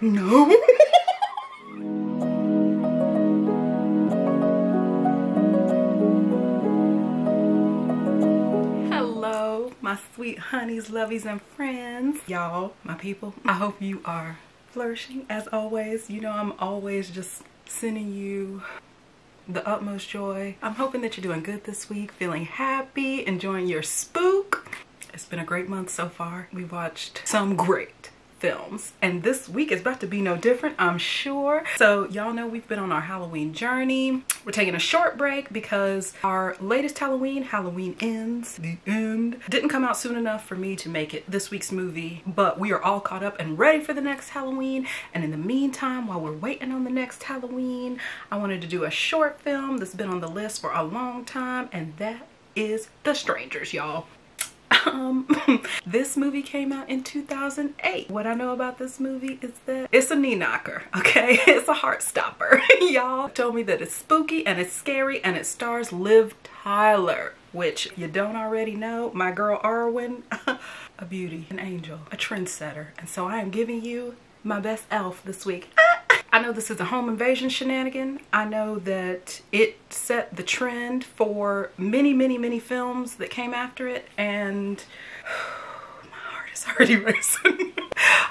No. Hello, my sweet honeys, lovies, and friends. Y'all, my people, I hope you are flourishing as always. You know, I'm always just sending you the utmost joy. I'm hoping that you're doing good this week, feeling happy, enjoying your spook. It's been a great month so far. We watched some great films and this week is about to be no different i'm sure. So y'all know we've been on our halloween journey. We're taking a short break because our latest halloween halloween ends the end didn't come out soon enough for me to make it this week's movie but we are all caught up and ready for the next halloween. And in the meantime while we're waiting on the next halloween i wanted to do a short film that's been on the list for a long time and that is the strangers y'all um, this movie came out in 2008. What I know about this movie is that it's a knee knocker, okay? It's a heart stopper. Y'all told me that it's spooky and it's scary and it stars Liv Tyler, which you don't already know. My girl Arwen, a beauty, an angel, a trendsetter. And so I am giving you my best elf this week. I know this is a home invasion shenanigan. I know that it set the trend for many, many, many films that came after it. And my heart is already racing.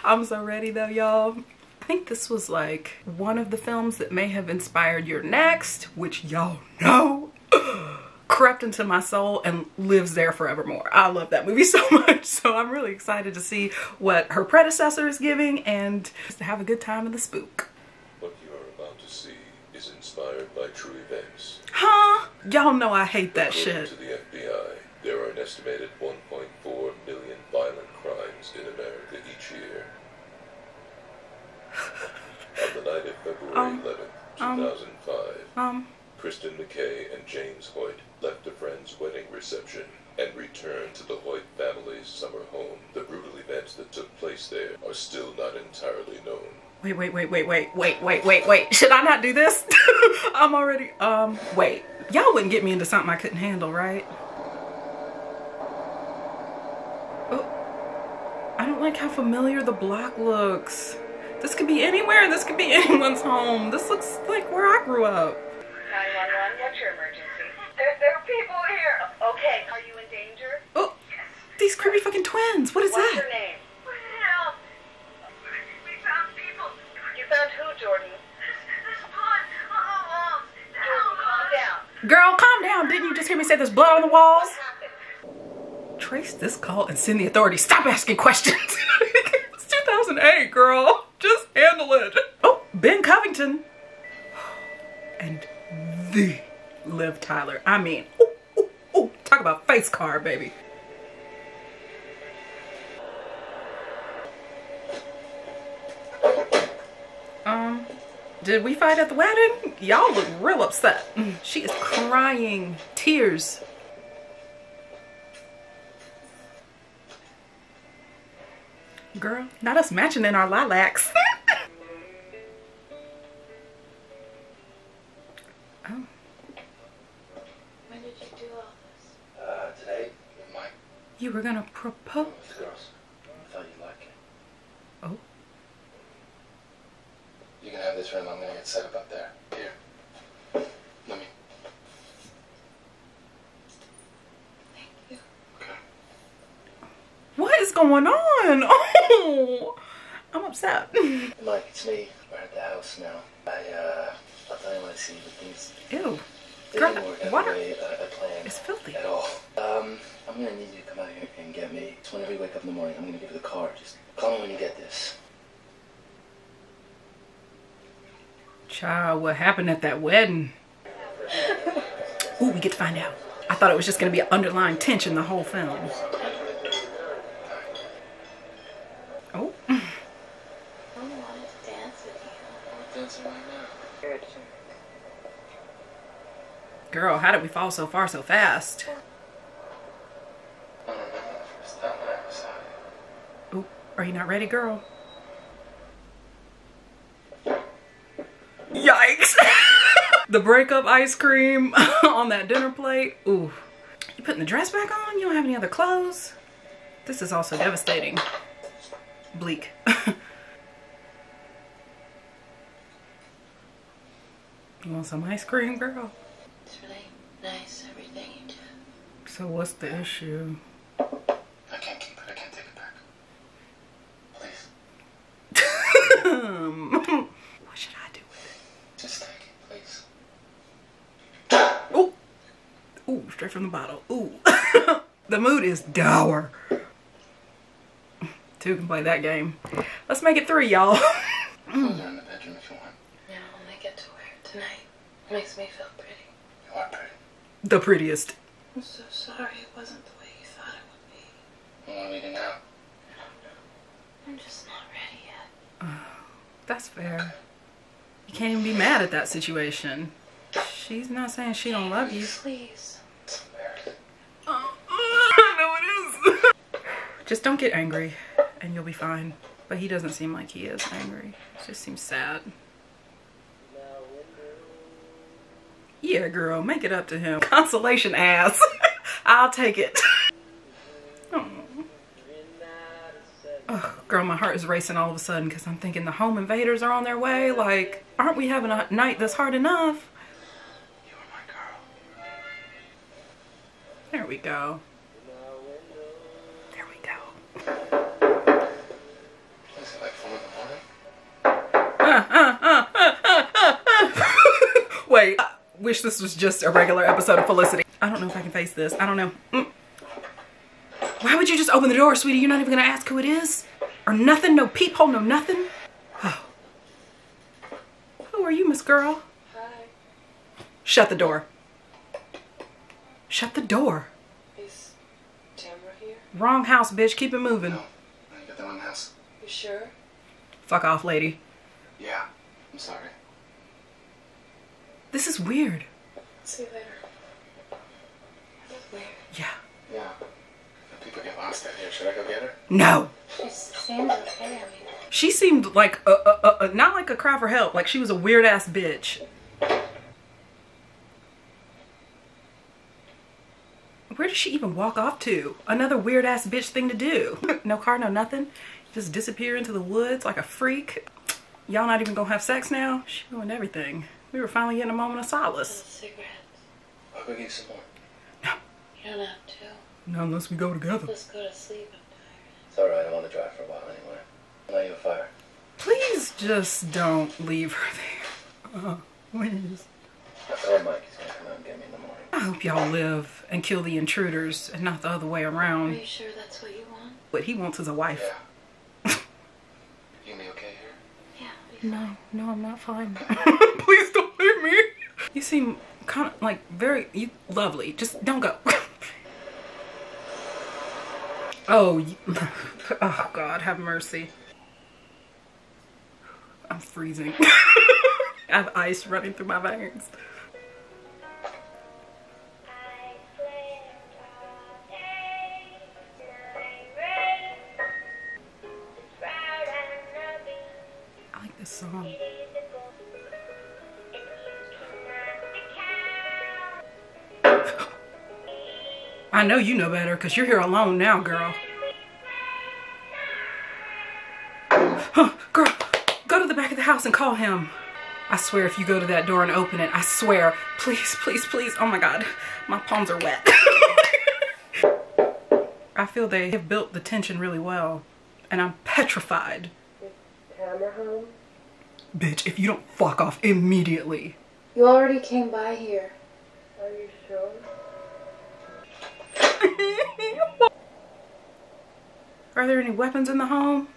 I'm so ready though, y'all. I think this was like one of the films that may have inspired You're Next, which y'all know crept into my soul and lives there forevermore. I love that movie so much. So I'm really excited to see what her predecessor is giving and just to have a good time in the spook. What you are about to see is inspired by true events. Huh? Y'all know I hate that According shit. to the FBI, there are an estimated 1.4 million violent crimes in America each year. On the night of February Um, 11th, um, 2005, Um, Kristen McKay and James Hoyt left a friend's wedding reception and returned to the Hoyt family's summer home. The brutal events that took place there are still not entirely known. Wait, wait, wait, wait, wait, wait, wait, wait, wait. Should I not do this? I'm already, um, wait. Y'all wouldn't get me into something I couldn't handle, right? Oh, I don't like how familiar the block looks. This could be anywhere. This could be anyone's home. This looks like where I grew up. 911, what's your emergency? There, there are people here. Okay, are you in danger? Oh, these creepy fucking twins. What is What's that? your name? Help! We found people. You found who, Jordan? There's blood on the walls. Jordan, calm down. Girl, calm down. Didn't you just hear me say there's blood on the walls? Trace this call and send the authorities. Stop asking questions. it's 2008, girl. Just handle it. Oh, Ben Covington. And the Liv Tyler. I mean, ooh, ooh, ooh, talk about face card, baby. Um, did we fight at the wedding? Y'all look real upset. She is crying tears. Girl, not us matching in our lilacs. oh, When did you do all this? Uh, today, with Mike, you were gonna propose? with the girls. I thought you'd like it. Oh, You can have this room. I'm gonna get set up up there. Here. Let me. Thank you. Okay. what is going on? Oh, I'm upset. Mike, it's me. We're at the house now. I, uh, I'll tell you when I see but things Ew, they girl, didn't work out what are- way uh, I planned It's filthy. at all. Um, I'm gonna need you to come out here and get me. So whenever you wake up in the morning, I'm gonna give you the car. Just call me when you get this. Child, what happened at that wedding? Ooh, we get to find out. I thought it was just gonna be an underlying tension the whole film. Oh, I wanted to dance with you. We're dancing right now. girl, how did we fall so far so fast? Ooh, are you not ready, girl? Yikes! the breakup ice cream on that dinner plate. Ooh. You putting the dress back on? You don't have any other clothes? This is also devastating. bleak. you want some ice cream, girl? It's really nice, everything you did. So what's the issue? I can't keep it. I can't take it back. Please. Um, what should I do with Just take it, please. it? Ooh. Ooh, the bottle. Ooh. the mood is dour. Two can play that game. Let's make it three, y'all. Clothes are in the bedroom if you want. Now I'll make it to wear it tonight. It makes me feel pretty. You are pretty. the prettiest. I'm so sorry it wasn't the way you thought it would be. You want me to now? I'm just not ready yet. That's fair. You can't even be mad at that situation. She's not saying she don't love you. Please. It's embarrassing. no, it is. Just don't get angry, and you'll be fine. But he doesn't seem like he is angry. He just seems sad. Yeah, girl, make it up to him. Consolation ass. I'll take it. Oh, girl, my heart is racing all of a sudden because I'm thinking the home invaders are on their way. Like, aren't we having a night that's hard enough? You are my girl. There we go. Wait, I wish this was just a regular episode of Felicity. I don't know if I can face this. I don't know. Mm. Why would you just open the door, sweetie? You're not even gonna ask who it is? Or nothing? No peephole, no nothing? Oh. Who are you, Miss Girl? Hi. Shut the door. Shut the door. Is Tamara here? Wrong house, bitch. Keep it moving. No. No, you got the wrong house. You sure? Fuck off, lady. Yeah. I'm sorry. This is weird. See you later. That's weird. Yeah. Yeah. People get lost out here. Should I go get her? No. She seems okay. I mean, She seemed like a, a, a, a not like a cry for help. Like she was a weird ass bitch. Where did she even walk off to? Another weird ass bitch thing to do. no car, no nothing. Just disappear into the woods like a freak. Y'all not even gonna have sex now? She ruined everything. We were finally getting a moment of solace. cigarettes. I'll go get some more. No. You don't have to. Not unless we go together. Let's go to sleep. I'm It's alright. I'm on the drive for a while anyway. I'll light you a fire. Please just don't leave her there. Uh, please. I told Mike he's gonna come out and get me in the morning. I hope y'all live and kill the intruders and not the other way tired. Are around. you sure that's what you want? What he wants is a wife. Yeah. you gonna be okay here? Yeah. No, no, I'm not fine. Please don't leave me. You seem kind of like very you, lovely. Just don't go. oh, oh God, have mercy. I'm freezing. I have ice running through my veins. I know you know better because you're here alone now, girl. Huh, girl, go to the back of the house and call him. I swear if you go to that door and open it, I swear, please, please, please. Oh my God, my palms are wet. I feel they have built the tension really well and I'm petrified. Tamara home? Bitch, if you don't fuck off immediately. You already came by here. Are you sure? Are there any weapons in the home?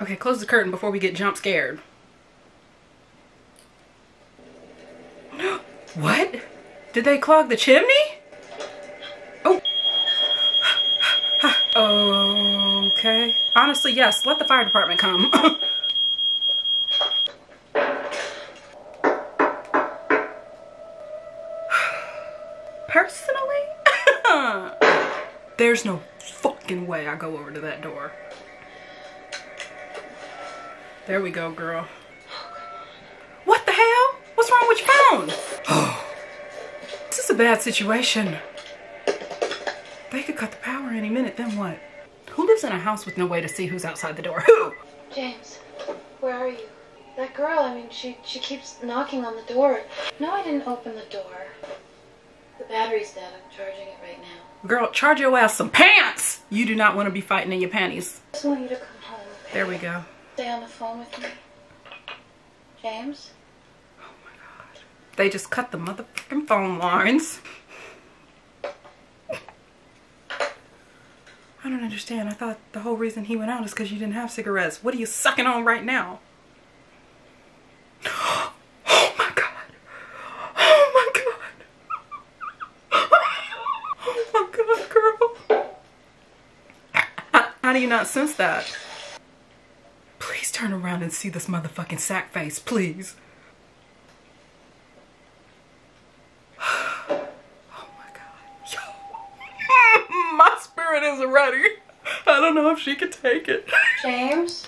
Okay, close the curtain before we get jump scared. what? Did they clog the chimney? Oh. okay. Honestly, yes. Let the fire department come. there's no fucking way I go over to that door. There we go, girl. What the hell? What's wrong with your phone? Is this is a bad situation. They could cut the power any minute, then what? Who lives in a house with no way to see who's outside the door? Who? James, where are you? That girl, I mean, she, she keeps knocking on the door. No, I didn't open the door. The battery's dead. I'm charging it right now. Girl, charge your ass some pants! You do not want to be fighting in your panties. I just want you to come home. okay? There we go. Stay on the phone with me. James? Oh my god. They just cut the motherfucking phone lines. I don't understand. I thought the whole reason he went out is because you didn't have cigarettes. What are you sucking on right now? Oh my god. Oh my god. Oh my god, girl. How, how do you not sense that? Please turn around and see this motherfucking sack face, please. Oh my god. Yo. My spirit isn't ready. I don't know if she could take it. James?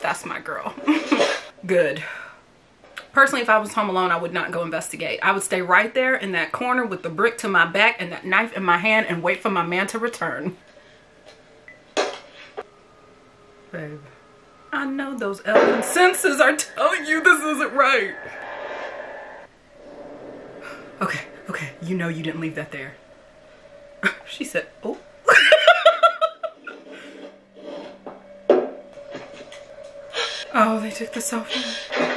That's my girl. Good. Personally, if I was home alone, I would not go investigate. I would stay right there in that corner with the brick to my back and that knife in my hand and wait for my man to return. Babe, I know those elven senses are telling you this isn't right. Okay, okay, you know you didn't leave that there. She said, oh. oh, they took the cell phone.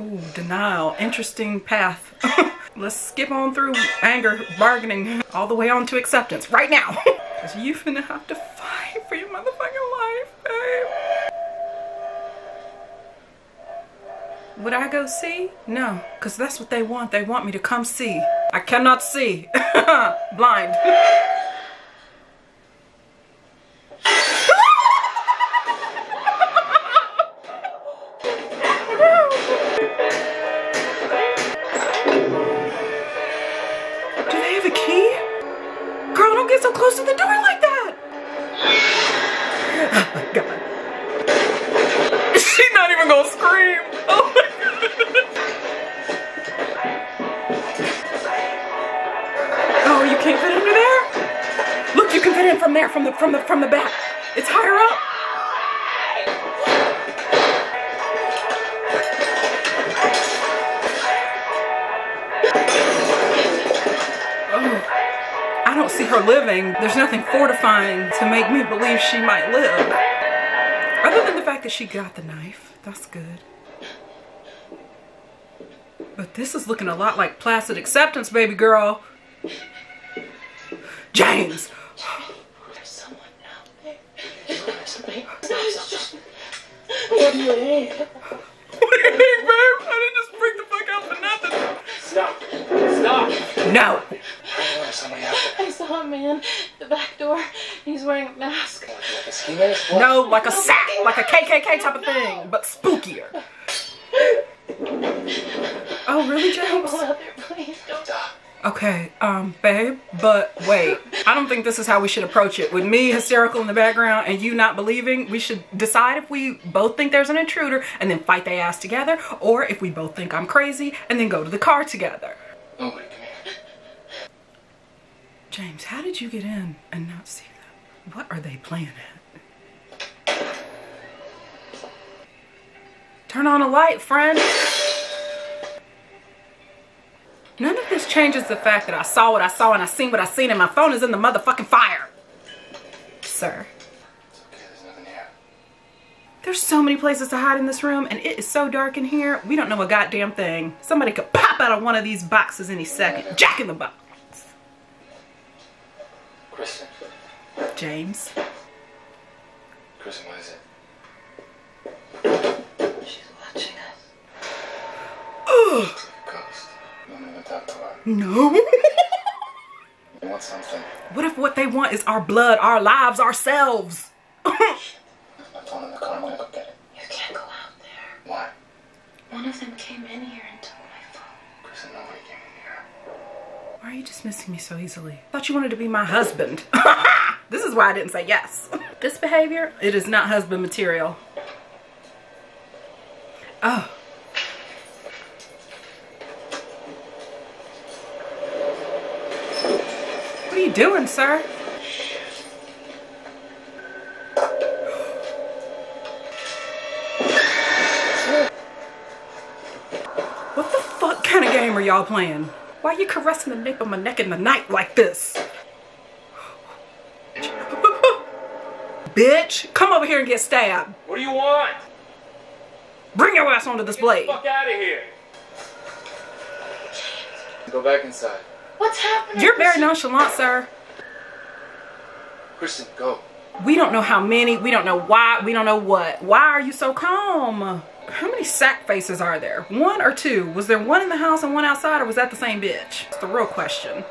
Oh, denial. Interesting path. Let's skip on through anger, bargaining, all the way on to acceptance right now. Because you finna have to fight for your motherfucking life, babe. Would I go see? No, because that's what they want. They want me to come see. I cannot see. Blind. Fact that she got the knife. That's good. But this is looking a lot like placid acceptance, baby girl. James! There's someone out there. Somebody. What do you need? What do you think, babe? I didn't just freak the fuck out for nothing. Stop. Stop. No. There's somebody out there. I saw a man at the back door. He's wearing a mask. No, like a sack, like a KKK type of thing, but spookier. Oh, really, James? Go out there, please. Don't. Stop. Okay, um, babe, but wait. I don't think this is how we should approach it. With me hysterical in the background and you not believing, we should decide if we both think there's an intruder and then fight they ass together, or if we both think I'm crazy and then go to the car together. Nobody, come here. James, how did you get in and not see them? What are they playing at? Turn on a light, friend. None of this changes the fact that I saw what I saw and I seen what I seen and my phone is in the motherfucking fire. Sir, there's there's so many places to hide in this room and it is so dark in here, we don't know a goddamn thing. Somebody could pop out of one of these boxes any second. Jack in the box. Kristen. James. Kristen, what is it? She's watching us. Ugh. It's like a ghost. You don't even talk to her. No. You want something? What if what they want is our blood, our lives, ourselves? My phone in the car. I'm gonna go get it. You can't go out there. Why? One of them came in here and took my phone. Kristen, nobody came in here. Why are you dismissing me so easily? I Thought you wanted to be my husband. this is why I didn't say yes. This behavior, it is not husband material. Oh. What are you doing, sir? What the fuck kind of game are y'all playing? Why are you caressing the nape of my neck in the night like this? Bitch, come over here and get stabbed. What do you want? Bring your ass onto this blade. Fuck out of here. Go back inside. What's happening? You're very nonchalant, sir. Kristen, go. We don't know how many, we don't know why, we don't know what. Why are you so calm? How many sack faces are there? One or two? Was there one in the house and one outside, or was that the same bitch? That's the real question.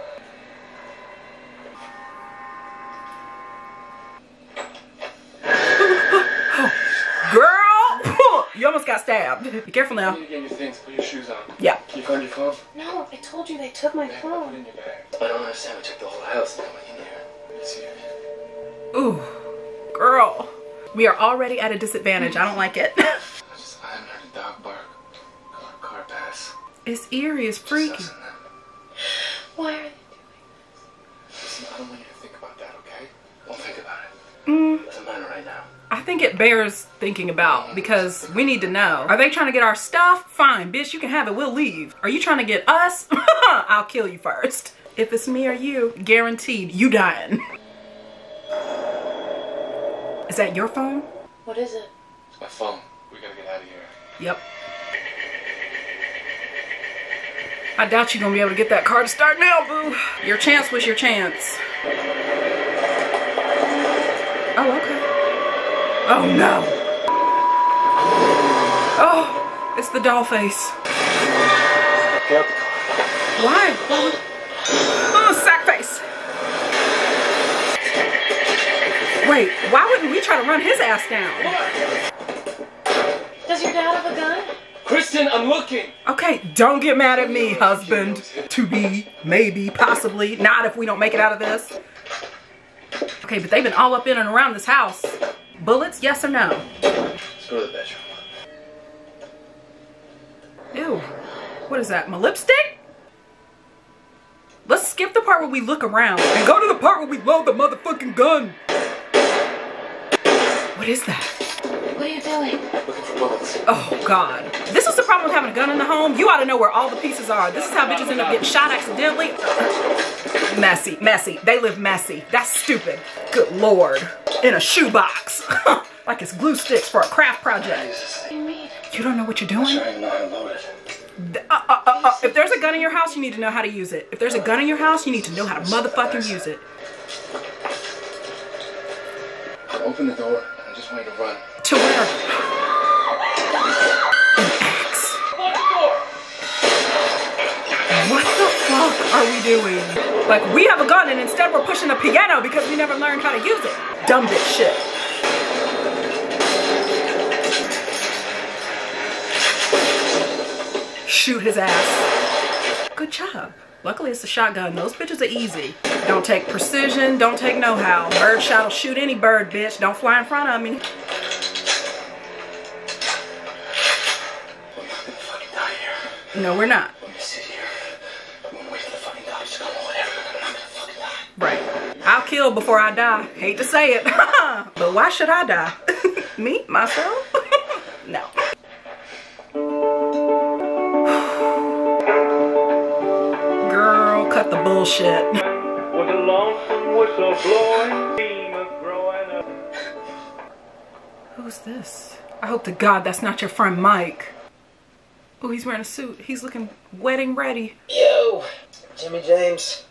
Girl! You almost got stabbed. Be careful You now. need to get your things. Put your shoes on. Yeah. Can You found your phone? No, I told you they took my Put it phone. in your bag. I don't understand. We checked the whole house. Nobody in here. You see it? Ooh, girl. We are already at a disadvantage. I don't like it. I just I haven't heard a dog bark. Car, car pass. It's eerie, it's freaky. us and them. Why are they doing this? Listen, I don't want you to think about that, okay? Don't think about it. Mm, Doesn't matter right now. I think it bears thinking about because we need to know. Are they trying to get our stuff? Fine, bitch, you can have it. We'll leave. Are you trying to get us? I'll kill you first. If it's me or you, guaranteed, you dying. Is that your phone? What is it? It's my phone. We gotta get out of here. Yep. I doubt you're gonna be able to get that car to start now, boo. Your chance was your chance. Oh, okay. Oh no. Oh, it's the doll face. Get out the car. Why? Why Oh, sack face. Wait, why wouldn't we try to run his ass down? Does your dad have a gun? Kristen, I'm looking. Okay, don't get mad at me, husband. To be, maybe, possibly, not if we don't make it out of this. Okay, but they've been all up in and around this house. Bullets, yes or no? Let's go to the bedroom. Ew. What is that, my lipstick? Let's skip the part where we look around and go to the part where we load the motherfucking gun. What is that? What are you doing? Looking for bullets. Oh God. This is the problem with having a gun in the home. You ought to know where all the pieces are. This is how bitches end up getting shot accidentally. Messy, messy. They live messy. That's stupid. Good lord. In a shoebox. like it's glue sticks for a craft project. Jesus. What do you don't know what you're doing? sure I know how to load it. Uh, uh, uh, uh, if there's a gun in your house, you need to know how to use it. If there's a gun in your house, you need to know how to motherfucking use it. Open the door. I just want you to run. To where? An axe. What the fuck are we doing? Like, we have a gun and instead we're pushing a piano because we never learned how to use it. Dumb bitch shit. Shoot his ass. Good job. Luckily, it's a shotgun. Those bitches are easy. Don't take precision. Don't take know-how. Bird shot will shoot any bird, bitch. Don't fly in front of me. No, we're not. Let me sit here. I'm gonna wait for the fucking cops to come or whatever. I'm not gonna fucking die. Right. I'll kill before I die. Hate to say it. but why should I die? Me? Myself? no. Girl, cut the bullshit. Was a lonesome whistle blowing, growing up. Who's this? I hope to God that's not your friend Mike. Oh, he's wearing a suit. He's looking wedding ready. Yo, Jimmy James.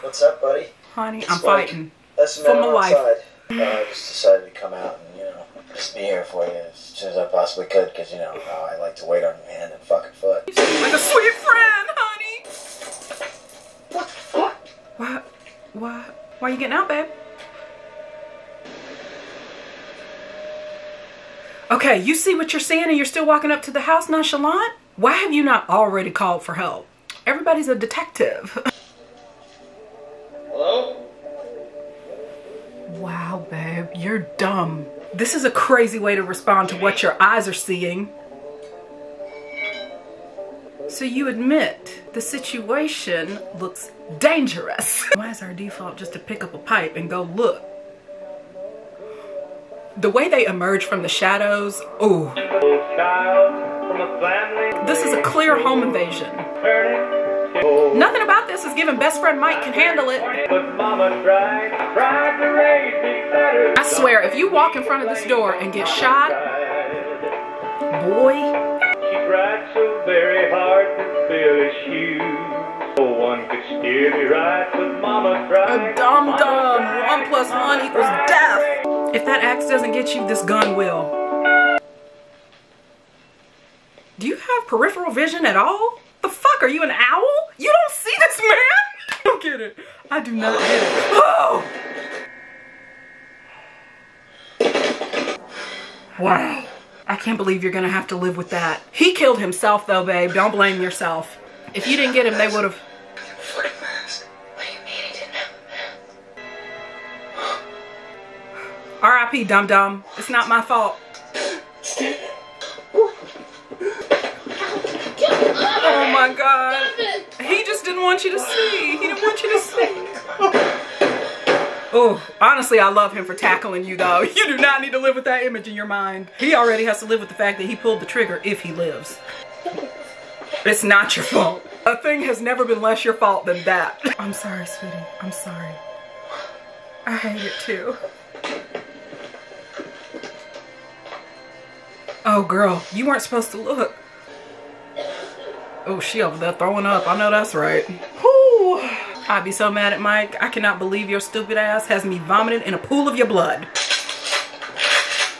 What's up, buddy? Honey, I'm It's like- fighting. That's For my life. outside. Uh, I just decided to come out and, you know, just be here for you as soon as I possibly could, because, you know, how I like to wait on you hand and fucking foot. Like a sweet friend, honey. What the fuck? Why? Why? Why are you getting out, babe? Okay, you see what you're seeing and you're still walking up to the house nonchalant? Why have you not already called for help? Everybody's a detective. Hello? wow, babe, you're dumb. This is a crazy way to respond to what your eyes are seeing. So you admit the situation looks dangerous. Why is our default just to pick up a pipe and go look? The way they emerge from the shadows, ooh. This is a clear home invasion. Nothing about this is giving best friend Mike can handle it. I swear, if you walk in front of this door and get shot, boy. She tried so very hard to fill his shoes. No one could steer me right, but Mama tried. A dumb dumb. One plus one equals death. If that axe doesn't get you, this gun will. Do you have peripheral vision at all? The fuck? Are you an owl? You don't see this man? I don't get it. I do not get it. Oh! Wow. I can't believe you're gonna have to live with that. He killed himself though, babe. Don't blame yourself. If you didn't get him, they would have. Fucking mask. What do you mean he didn't have R.I.P. Dum Dum. It's not my fault. Oh my god. He just didn't want you to see. He didn't want you to see. Oh, honestly, I love him for tackling you though. You do not need to live with that image in your mind. He already has to live with the fact that he pulled the trigger if he lives. It's not your fault. A thing has never been less your fault than that. I'm sorry, sweetie. I'm sorry. I hate it too. Oh, girl, you weren't supposed to look. Oh, she over there throwing up. I know that's right. Whew. I'd be so mad at Mike. I cannot believe your stupid ass has me vomiting in a pool of your blood.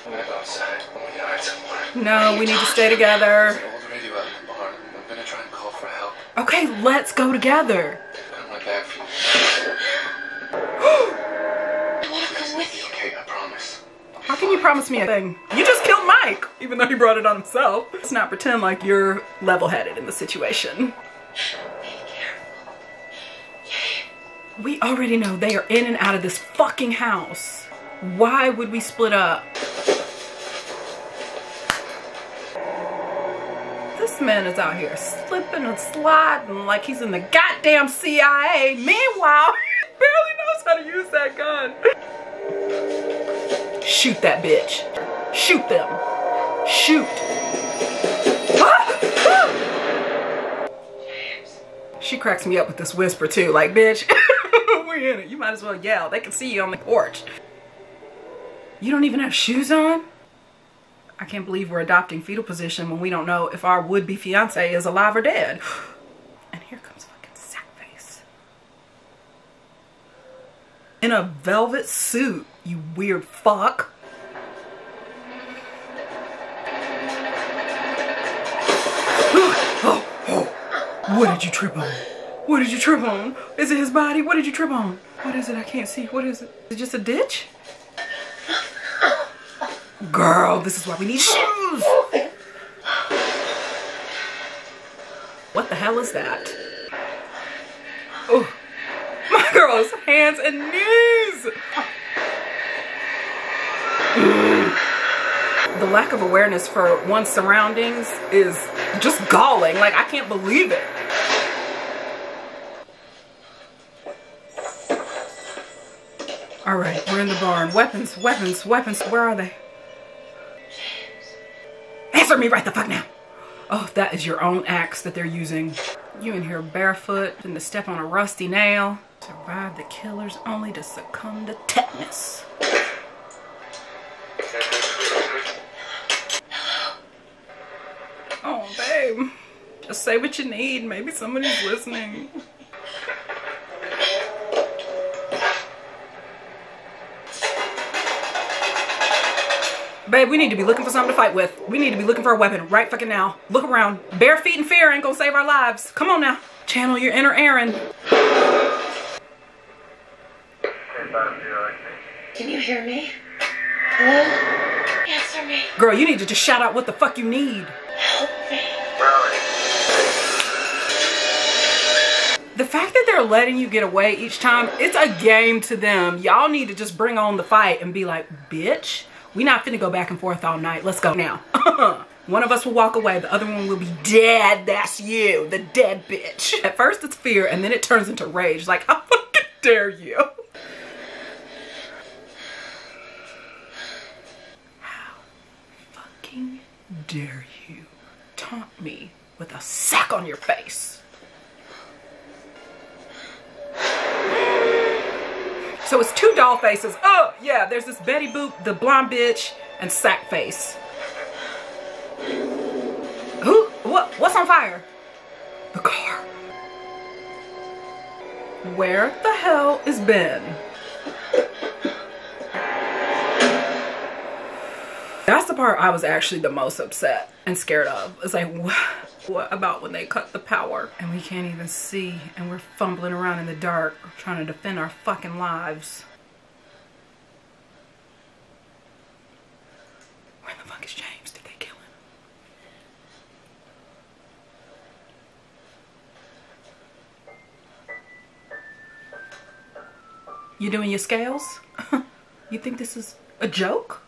I'm gonna go outside. I'm gonna. No, we need to stay together. There's an old radio out in the barn. I'm gonna try and call for help. Okay, let's go together. Got my back for you. I want to come with you. Okay, I promise. How can you promise me a thing? You just killed Mike, even though he brought it on himself. Let's not pretend like you're level-headed in the situation. We already know they are in and out of this fucking house. Why would we split up? This man is out here slipping and sliding like he's in the goddamn CIA. Meanwhile, he barely knows how to use that gun. Shoot that bitch. Shoot them. Shoot. Ah! Ah! She cracks me up with this whisper too. Like, bitch, we're in it. You might as well yell. They can see you on the porch. You don't even have shoes on? I can't believe we're adopting fetal position when we don't know if our would-be fiance is alive or dead. And here comes fucking Sackface. In a velvet suit, you weird fuck. What did you trip on? What did you trip on? Is it his body? What did you trip on? What is it? I can't see. What is it? Is it just a ditch? Girl, this is why we need shoes. What the hell is that? Oh, my girl's hands and knees. The lack of awareness for one's surroundings is just galling. Like, I can't believe it. All right, we're in the barn. Weapons, weapons, weapons. Where are they? Answer me right the fuck now. Oh, that is your own axe that they're using. You in here barefoot and to step on a rusty nail. Survive the killers only to succumb to tetanus. Just say what you need. Maybe somebody's listening. Babe, we need to be looking for something to fight with. We need to be looking for a weapon right fucking now. Look around. Bare feet and fear ain't gonna save our lives. Come on now. Channel your inner Arwen. Can you hear me? Hello? Answer me. Girl, you need to just shout out what the fuck you need. Fact that they're letting you get away each time, it's a game to them. Y'all need to just bring on the fight and be like, bitch, we not finna go back and forth all night. Let's go now. One of us will walk away, the other one will be dead. That's you, the dead bitch. At first it's fear and then it turns into rage. Like, how fucking dare you? How fucking dare you taunt me with a sack on your face? So it's two doll faces. Oh, yeah, there's this Betty Boop, the blonde bitch, and Sack Face. Who? What? What's on fire? The car. Where the hell is Ben? That's the part I was actually the most upset and scared of. It's like, about when they cut the power and we can't even see and we're fumbling around in the dark trying to defend our fucking lives? Where the fuck is James? Did they kill him? You doing your scales? you think this is a joke?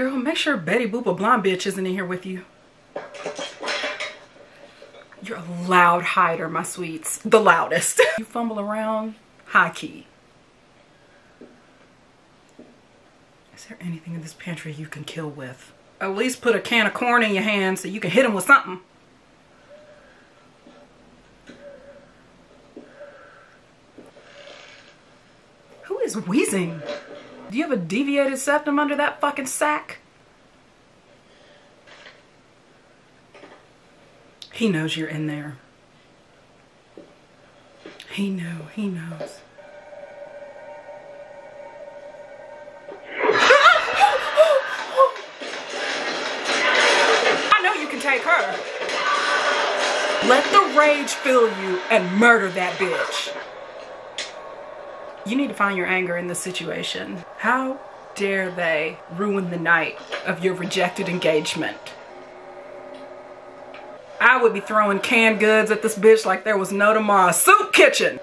Girl, make sure Betty Boop a blonde bitch isn't in here with you. You're a loud hider, my sweets. The loudest. you fumble around, high key. Is there anything in this pantry you can kill with? At least put a can of corn in your hand so you can hit him with something. Who is wheezing? Do you have a deviated septum under that fucking sack? He knows you're in there. He knew, he knows. I know you can take her. Let the rage fill you and murder that bitch. You need to find your anger in this situation. How dare they ruin the night of your rejected engagement? I would be throwing canned goods at this bitch like there was no tomorrow. Soup kitchen!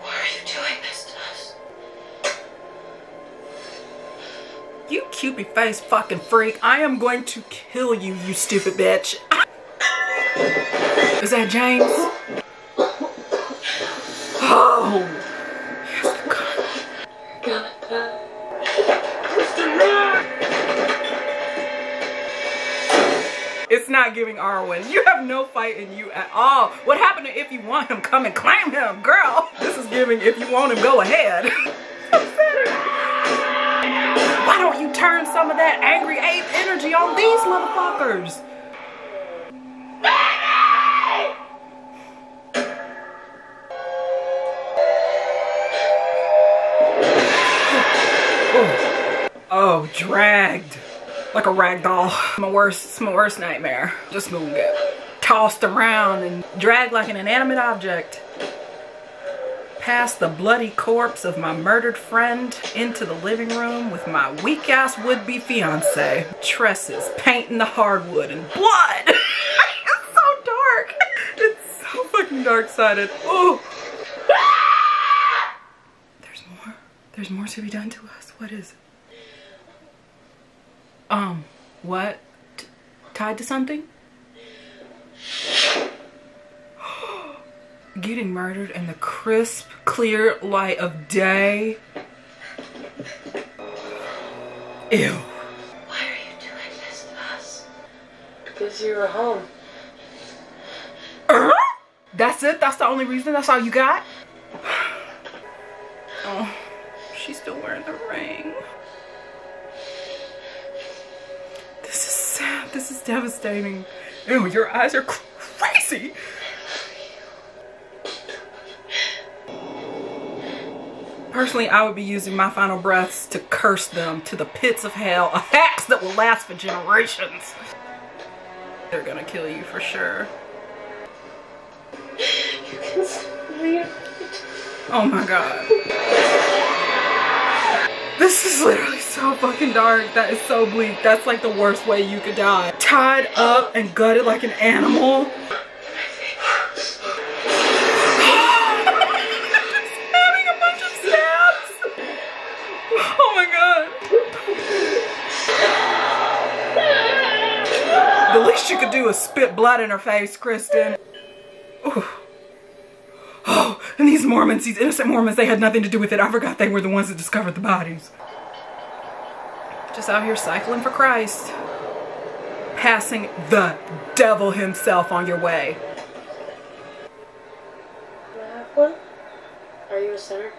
Why are you doing this to us? You cupid face fucking freak. I am going to kill you, you stupid bitch. Is that James? Oh! It's not giving Arwen. You have no fight in you at all. What happened to if you want him, come and claim him, girl? This is giving if you want him, go ahead. Why don't you turn some of that angry ape energy on these motherfuckers? Dragged. Like a rag doll. My worst, it's my worst nightmare. Just gonna get tossed around and dragged like an inanimate object. Past the bloody corpse of my murdered friend into the living room with my weak ass would-be fiance. Tresses, painting the hardwood and blood. it's so dark. It's so fucking dark-sided. Oh. There's more. There's more to be done to us. What is it? Um, what? T- tied to something? Getting murdered in the crisp, clear light of day. Ew. Why are you doing this to us? Because you were home. Uh? That's it? That's the only reason? That's all you got? Oh, she's still wearing the ring. Sad. This is devastating. Ew, your eyes are crazy. Personally, I would be using my final breaths to curse them to the pits of hell, a hex that will last for generations. They're gonna kill you for sure. You can leave. Oh my god. This is literally so fucking dark. That is so bleak. That's like the worst way you could die. Tied up and gutted like an animal. Oh my god. The least you could do is spit blood in her face, Kristen. Ooh. Oh, and these Mormons, these innocent Mormons, they had nothing to do with it. I forgot they were the ones that discovered the bodies. Just out here cycling for Christ. Passing the devil himself on your way. Can I have one? Are you a sinner?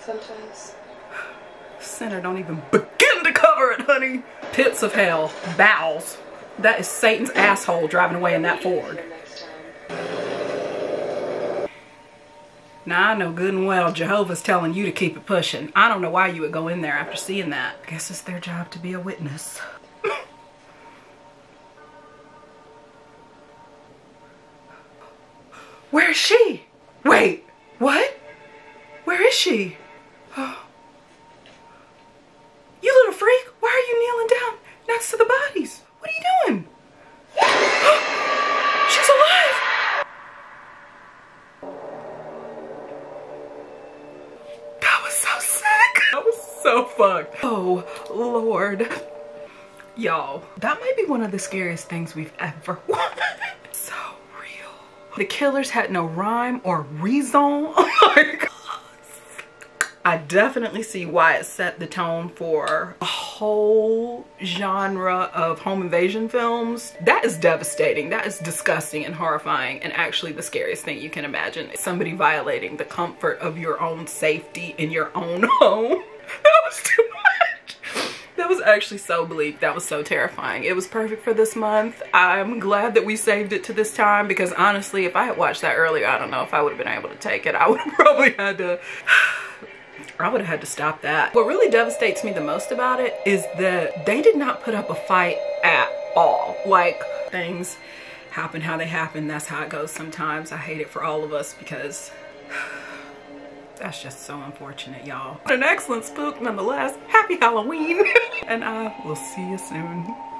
Sometimes. Sinner don't even begin to cover it, honey. Pits of hell. Bowels. That is Satan's asshole driving away in that Ford. Now I know good and well Jehovah's telling you to keep it pushing. I don't know why you would go in there after seeing that. I guess it's their job to be a witness. Where is she? Wait, what? Where is she? You little freak, why are you kneeling down next to the bodies? What are you doing? so fucked. Oh, Lord. Y'all, that might be one of the scariest things we've ever watched. So real. The killers had no rhyme or reason. Oh like, I definitely see why it set the tone for a whole genre of home invasion films. That is devastating. That is disgusting and horrifying and actually the scariest thing you can imagine. Somebody violating the comfort of your own safety in your own home. That was too much. That was actually so bleak. That was so terrifying. It was perfect for this month. I'm glad that we saved it to this time because honestly, if I had watched that earlier, I don't know if I would have been able to take it. I would have probably had to I would have had to stop that. What really devastates me the most about it is that they did not put up a fight at all. Like things happen how they happen. That's how it goes sometimes. I hate it for all of us because that's just so unfortunate, y'all. An excellent spook nonetheless. Happy Halloween. and I will see you soon.